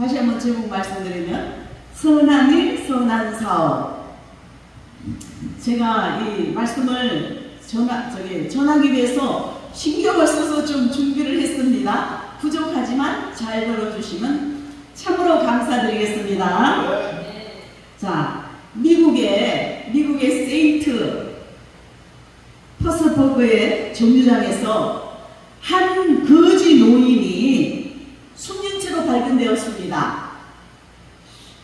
다시 한번 제목 말씀드리면 선한 일, 선한 사업. 제가 이 말씀을 전하, 저기 전하기 위해서 신경을 써서 좀 준비를 했습니다. 부족하지만 잘 들어주시면 참으로 감사드리겠습니다. 자, 미국의 미국의 세인트 퍼스버그의 정류장에서 한 거지 노인이 발견되었습니다.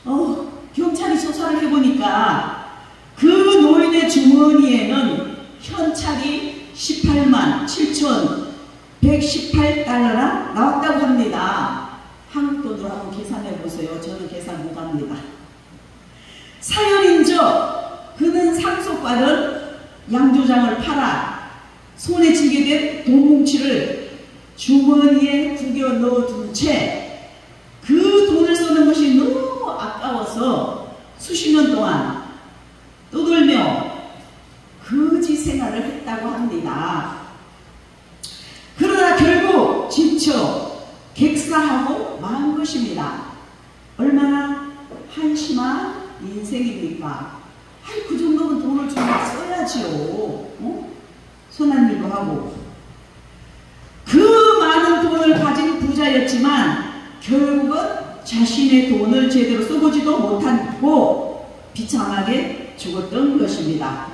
어, 경찰이 조사를 해보니까 그 노인의 주머니에는 현찰이 18만 7천 118달러나 나왔다고 합니다. 한국 돈으로 한번 계산해 보세요. 저는 계산 못합니다. 사연인 적 그는 상속받은 양조장을 팔아 손에 쥐게 된 돈뭉치를 주머니에 구겨 넣어둔 채그 쓰는 것이 너무 아까워서 수십 년 동안 떠돌며 거지 생활을 했다고 합니다. 그러나 결국 지쳐 객사하고 만 것입니다. 얼마나 한심한 인생입니까? 아이, 그 정도면 돈을 좀 써야지요. 어? 선한 일도 하고. 그 많은 돈을 가진 부자였지만 결국은 자신의 돈을 제대로 써보지도 못하고 비참하게 죽었던 것입니다.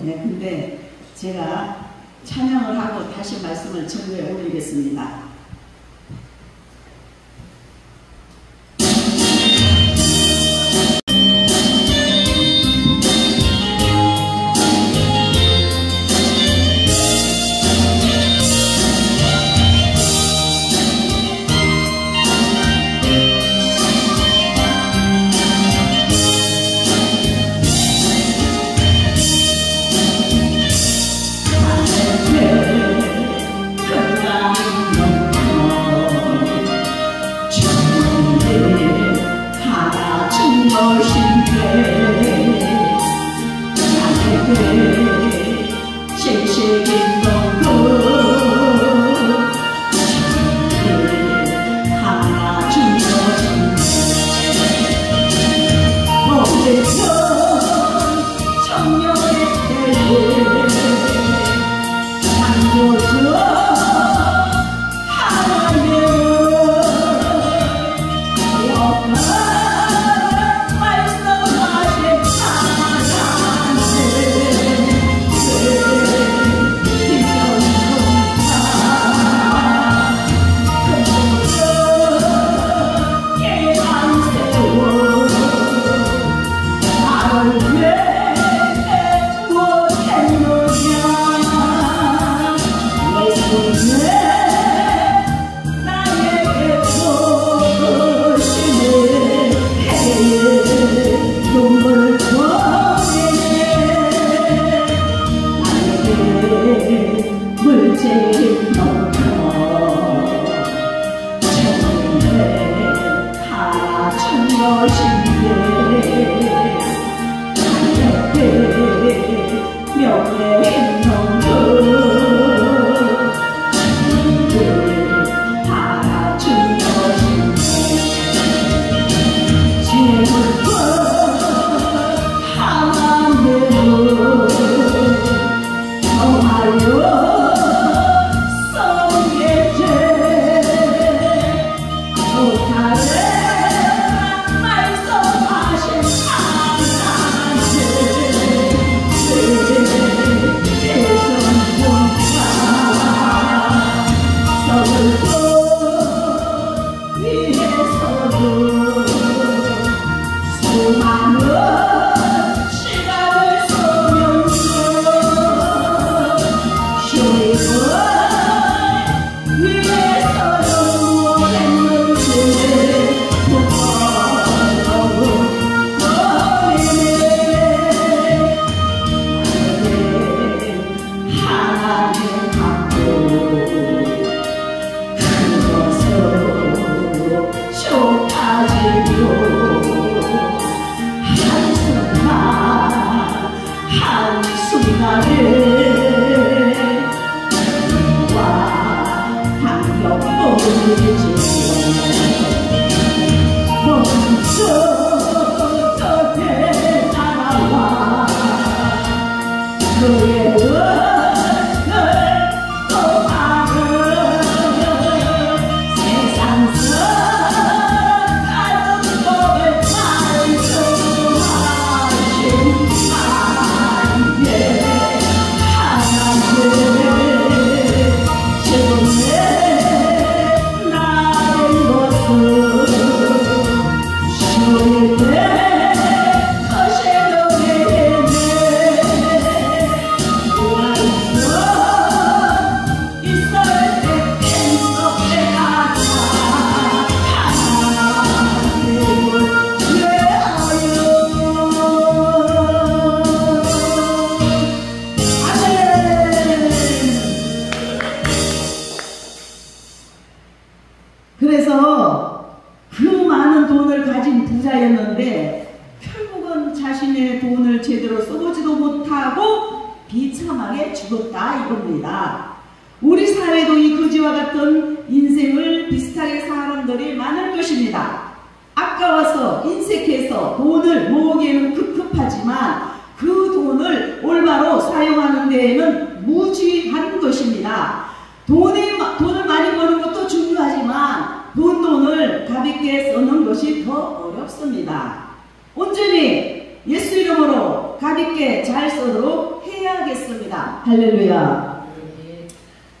네, 근데 제가 찬양을 하고 다시 말씀을 전해 올리겠습니다. 못하고 비참하게 죽었다 이겁니다. 우리 사회도 이 거지와 같은 인생을 비슷하게 사람들이 많을 것입니다. 아까워서 인색해서 돈을 모으기에는 급급하지만 그 돈을 올바로 사용하는 데에는 무지한 것입니다. 돈이, 돈을 많이 버는 것도 중요하지만 돈 돈을 가볍게 쓰는 것이 더 어렵습니다. 온전히 예수 이름으로 가볍게 잘 쓰도록 해야겠습니다. 할렐루야.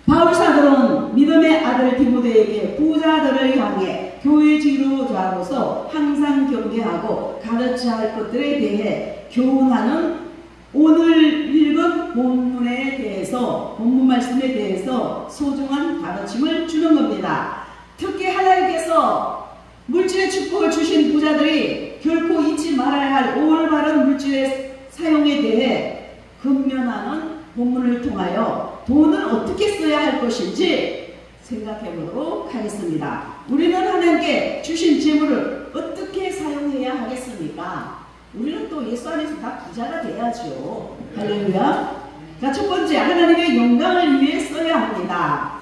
바울 사도는 믿음의 아들 디모데에게 부자들을 향해 교회 지도자로서 항상 경계하고 가르쳐야 할 것들에 대해 교훈하는 오늘 읽은 본문에 대해서 본문 말씀에 대해서 소중한 가르침을 주는 겁니다. 특히 하나님께서 물질의 축복을 주신 부자들이 결코 잊지 말아야 할 올바른 물질의 사용에 대해 근면하는 본문을 통하여 돈을 어떻게 써야 할 것인지 생각해 보도록 하겠습니다. 우리는 하나님께 주신 재물을 어떻게 사용해야 하겠습니까? 우리는 또 예수 안에서 다 부자가 돼야죠. 할렐루야. 자, 첫 번째, 하나님의 영광을 위해 써야 합니다.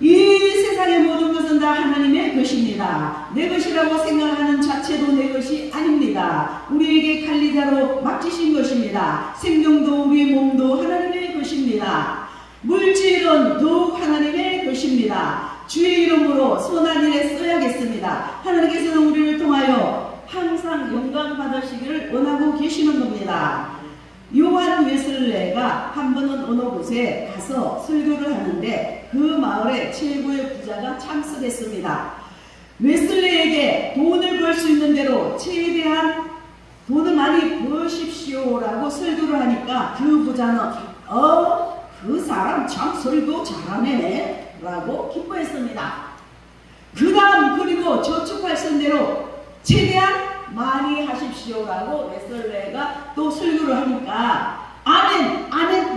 이 세상의 모든 다 하나님의 것입니다. 내 것이라고 생각하는 자체도 내 것이 아닙니다. 우리에게 관리자로 맡기신 것입니다. 생명도 우리 몸도 하나님의 것입니다. 물질은 더욱 하나님의 것입니다. 주의 이름으로 선한 일에 써야겠습니다. 하나님께서는 우리를 통하여 항상 영광 받으시기를 원하고 계시는 겁니다. 요한 웨슬레가 한 번은 어느 곳에 가서 설교를 하는데 그 마을의 최고의 부자가 참석했습니다. 웨슬레에게 돈을 벌 수 있는 대로 최대한 돈을 많이 버십시오라고 설교를 하니까 그 부자는 어? 그 사람 참 설교 잘하네 라고 기뻐했습니다. 그 다음 그리고 저축할 선대로 최대한 많이 하십시오라고 웨슬레가 또 설교를 하니까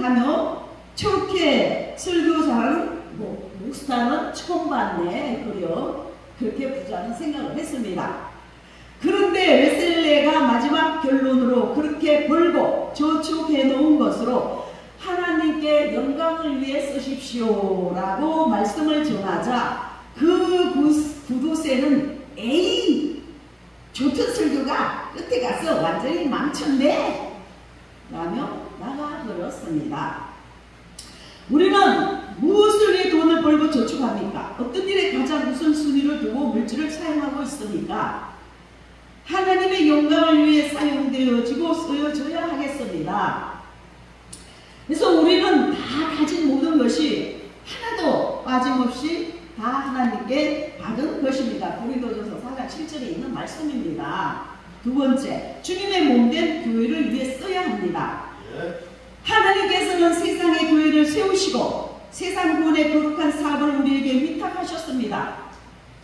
하며 저렇게 설교 잘하는 뭐, 목사는 처음 봤네. 그려 그렇게 부자는 생각을 했습니다. 그런데 웨슬레가 마지막 결론으로 그렇게 벌고 저축해 놓은 것으로 하나님께 영광을 위해 쓰십시오라고 말씀을 전하자 그 구두쇠는 에이 좋던 설교가 끝에 가서 완전히 망쳤네 라며 나가버렸습니다. 우리는 무엇을 위해 돈을 벌고 저축합니까? 어떤 일에 가장 우선순위를 두고 물질을 사용하고 있습니까? 하나님의 영광을 위해 사용되어지고 쓰여져야 하겠습니다. 그래서 우리는 다 가진 모든 것이 하나도 빠짐없이 다 하나님께 받은 것입니다. 고린도전서 4장 7절에 있는 말씀입니다. 두 번째, 주님의 몸된 교회를 위해 써야 합니다. 하나님께서는 세상의 교회를 세우시고 세상 구원의 거룩한 사업을 우리에게 위탁하셨습니다.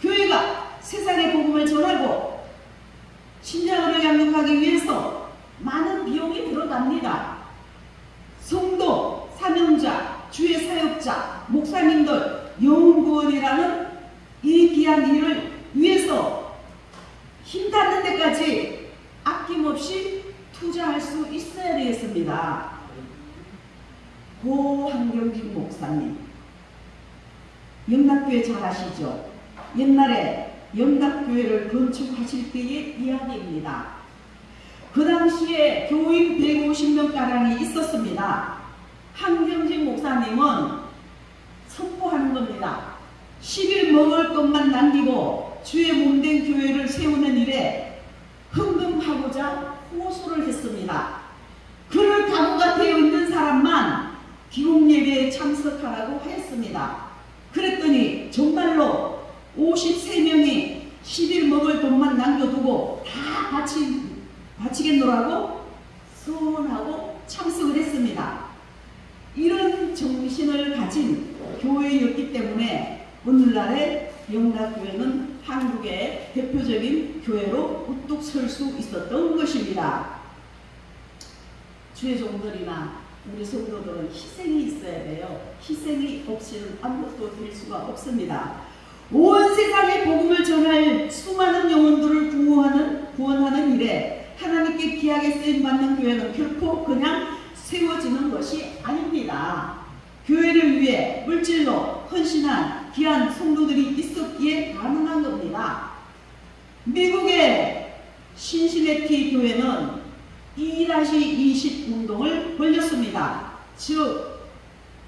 교회가 세상의 복음을 전하고 신령을 양육하기 위해서 많은 비용이 들어갑니다. 성도, 사명자, 주의 사역자, 목사님들, 영구원이라는 이 귀한 일을 위해서 힘 닿는 데까지 아낌없이 투자할 수 있어야 되겠습니다. 고 한경진 목사님 영락교회 잘 아시죠? 옛날에 영락교회를 건축하실 때의 이야기입니다. 그 당시에 교인 150명가량이 있었습니다. 한경진 목사님은 선포하는 겁니다. 10일 먹을 것만 남기고 주의 몸된 교회를 세우는 일에 흥금하고자 호소를 했습니다. 그를 각오가 되어 있는 사람만 기록 예배에 참석하라고 하였습니다. 그랬더니 정말로 53명이 10일 먹을 돈만 남겨두고 다 바치, 바치겠노라고 소원하고 참석을 했습니다. 이런 정신을 가진 교회였기 때문에 오늘날의 영락교회는 한국의 대표적인 교회로 우뚝 설 수 있었던 것입니다. 주의 종들이나 우리 성도들은 희생이 있어야 돼요. 희생이 없이는 아무것도 될 수가 없습니다. 온 세상에 복음을 전할 수많은 영혼들을 구원하는, 구원하는 일에 하나님께 귀하게 쓰임받는 교회는 결코 그냥 세워지는 것이 아닙니다. 교회를 위해 물질로 헌신한 귀한 성도들이 미국의 신시내티 교회는 2-20 운동을 벌렸습니다. 즉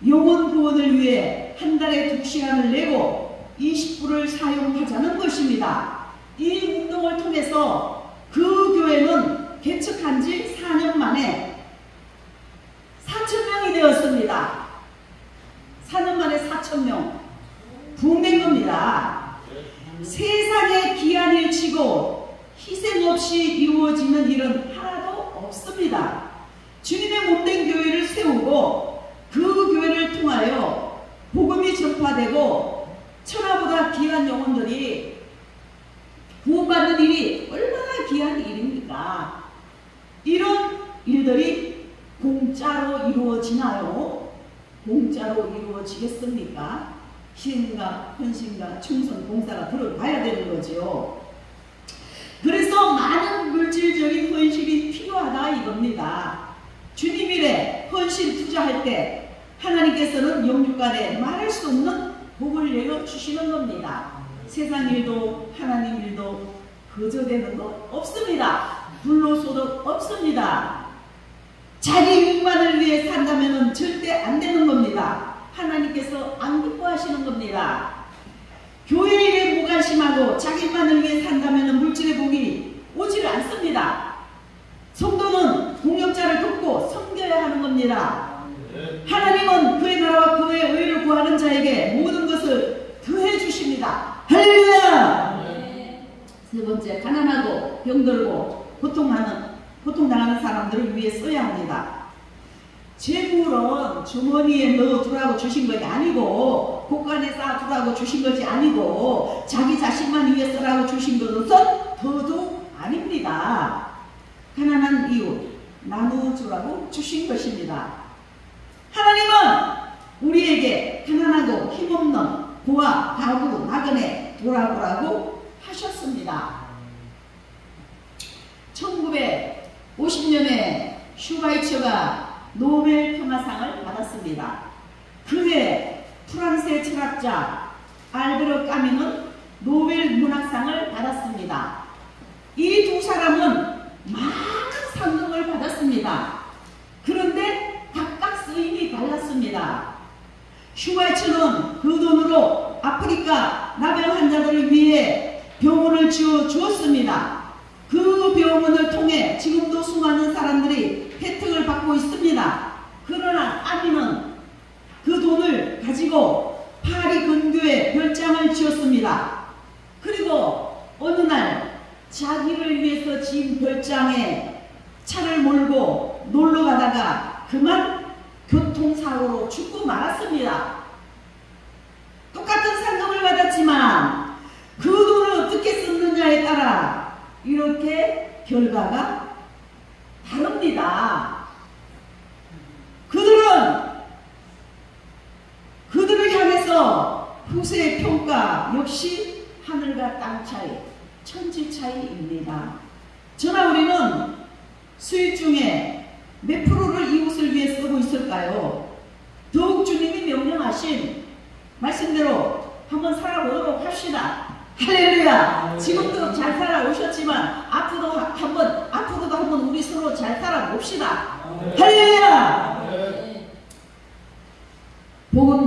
영혼 구원을 위해 한 달에 2시간을 내고 20불을 사용하자는 것입니다. 이 운동을 통해서 그 교회는 개척한 지 4년 만에 4천명이 되었습니다. 4년 만에 4천명 부흥된 겁니다. 세상에 기한을 치고 희생 없이 이루어지는 일은 하나도 없습니다. 주님의 몸된 교회를 세우고 그 교회를 통하여 복음이 전파되고 천하보다 귀한 영혼들이 구원받는 일이 얼마나 귀한 일입니까? 이런 일들이 공짜로 이루어지나요? 공짜로 이루어지겠습니까? 희생과 헌신과 충성, 봉사가 들어가야 되는 거죠. 그래서 많은 물질적인 헌신이 필요하다 이겁니다. 주님 일에 헌신 투자할 때 하나님께서는 영육간에 말할 수 없는 복을 내려 주시는 겁니다. 세상 일도 하나님 일도 거저되는 거 없습니다. 불로소득 없습니다. 자기 육만을 위해 산다면 절대 안 되는 겁니다. 하나님께서 안 기뻐하시는 겁니다. 교회 일에 무관심하고 자기만을 위해 산다면 물질의 복이 오지를 않습니다. 성도는 동역자를 돕고 섬겨야 하는 겁니다. 하나님은 그의 나라와 그의 의를 구하는 자에게 모든 것을 더해 주십니다. 할렐루야! 세 번째, 가난하고 병들고 고통하는 고통당하는 사람들을 위해 써야 합니다. 재물은 주머니에 넣어두라고 주신 것이 아니고 곳간에 쌓아두라고 주신 것이 아니고 자기 자신만 위해 쓰라고 주신 것은 더도 아닙니다. 가난한 이유 나누어주라고 주신 것입니다. 하나님은 우리에게 가난하고 힘없는 고아, 가구, 나그네 돌아보라고 하셨습니다. 1950년에 슈바이처가 노벨 평화상을 받았습니다. 그해 프랑스의 철학자 알베르 까미는 노벨 문학상을 받았습니다. 이 두 사람은 많은 상금을 받았습니다. 그런데 각각 쓰임이 달랐습니다. 슈바이처는 그 돈으로 아프리카 나병 환자들을 위해 병원을 지어 주었습니다. 그 병원을 통해 지금도 수많은 사람들이 혜택을 받고 있습니다. 그러나 아미는 그 돈을 가지고 파리 근교에 별장을 지었습니다. 그리고 어느 날 자기를 위해서 지은 별장에 차를 몰고 놀러 가다가 그만 교통사고로 죽고 말았습니다. 똑같은 상금을 받았지만 그 돈을 어떻게 썼느냐에 따라 이렇게 결과가 다릅니다. 그들은 그들을 향해서 후세의 평가 역시 하늘과 땅 차이, 천지 차이입니다. 저나 우리는 수입 중에 몇 프로를 이웃을 위해 쓰고 있을까요? 더욱 주님이 명령하신 말씀대로 한번 살아보도록 합시다. 할렐루야. 지금도 잘 살아오셨지만 앞으로 한번 앞으로도 한번 우리 서로 잘 살아봅시다. 할렐루야.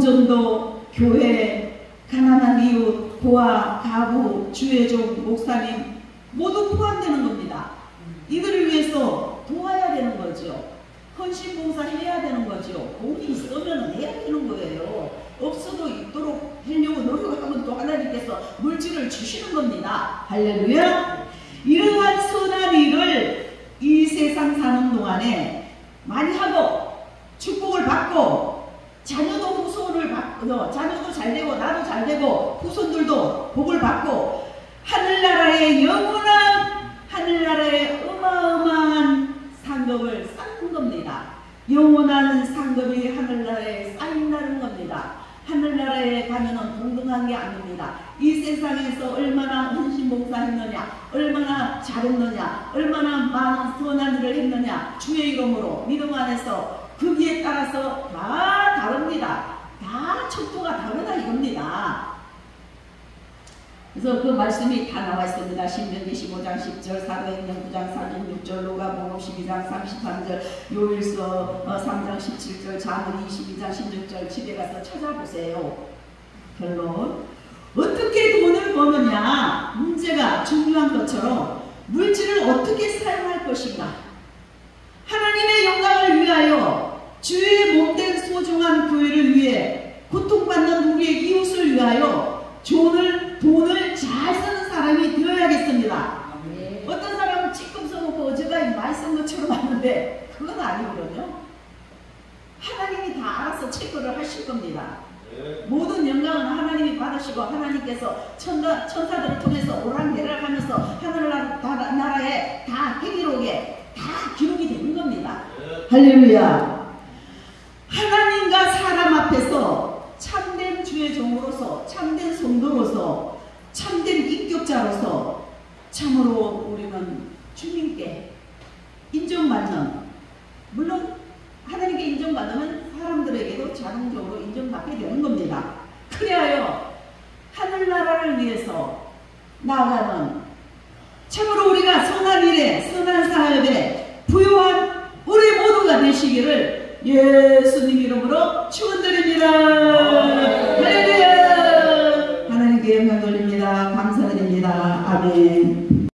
복음전도 교회 가난한 이웃 고아 가부 주의종 목사님 모두 포함되는 겁니다. 이들을 위해서 도와야 되는 거죠. 헌신봉사 해야 되는 거죠. 돈이 있으면 해야 되는 거예요. 없어도 있도록 하려고 노력하면 또 하나님께서 물질을 주시는 겁니다. 할렐루야. 이러한 선한 일을 이 세상 사는 동안에 많이 하고 축복을 받고 자녀도 후손을 받고 자녀도 잘 되고 나도 잘 되고 후손들도 복을 받고 하늘나라의 영원한 하늘나라의 어마어마한 상급을 쌓는 겁니다. 영원한 상급이 하늘나라에 쌓인다는 겁니다. 하늘나라에 가면은 동등한 게 아닙니다. 이 세상에서 얼마나 헌신봉사 했느냐, 얼마나 잘했느냐, 얼마나 많은 선한 일을 했느냐, 주의 이름으로 믿음 안에서 거기에 따라서 다 다릅니다. 다 척도가 다르다 이겁니다. 그래서 그 말씀이 다 나와 있습니다. 신명기 15장 10절, 사도행전 9장 46절, 로가복음 12장 33절, 요일서 3장 어, 17절, 자문 22장 16절 집에 가서 찾아보세요. 결론 어떻게 돈을 버느냐 문제가 중요한 것처럼 물질을 어떻게 사용할 것인가 하나님의 영광을 위하여 주의 몸된 소중한 교회를 위해 고통받는 우리의 이웃을 위하여 돈을, 돈을 잘 쓰는 사람이 되어야겠습니다. 네. 어떤 사람은 찌끔 써놓고 제가 말씀 것처럼 하는데 그건 아니거든요. 하나님이 다 알아서 체크를 하실 겁니다. 모든 영광은 하나님이 받으시고 하나님께서 천사, 천사들을 통해서 오락내락하면서 하늘나라에 다 행위록에 다 기록이 되는 겁니다. 할렐루야. 하나님과 사람 앞에서 참된 주의 종으로서 참된 성도로서 참된 인격자로서 참으로 우리는 주님께 인정받는 물론 하나님께 인정받으면 사람들에게도 자동적으로 인정받게 되는 겁니다. 그리하여 하늘나라를 위해서 나아가는 참으로 우리가 선한 일에 선한 사업에 부유한 우리 모두가 되시기를 예수님 이름으로 축원드립니다.